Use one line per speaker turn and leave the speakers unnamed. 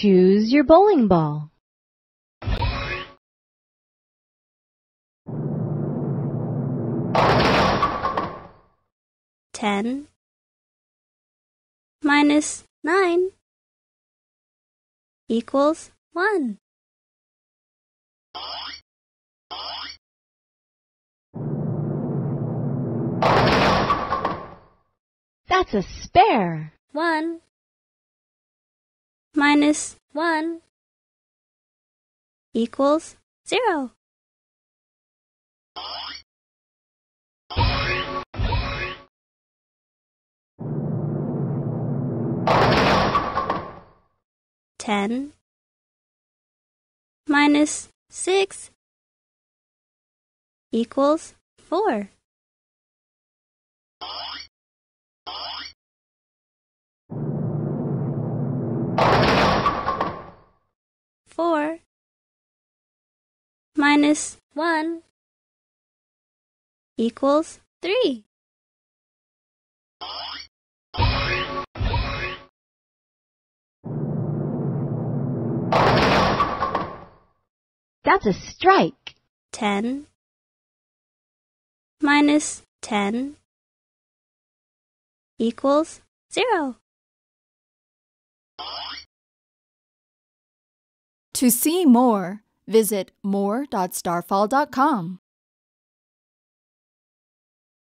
Choose your bowling ball.
Ten minus nine equals one.
That's a spare.
One minus one equals zero. Ten minus six equals four. Four minus one equals three.
That's a strike.
Ten minus ten equals zero.
To see more, visit more.starfall.com.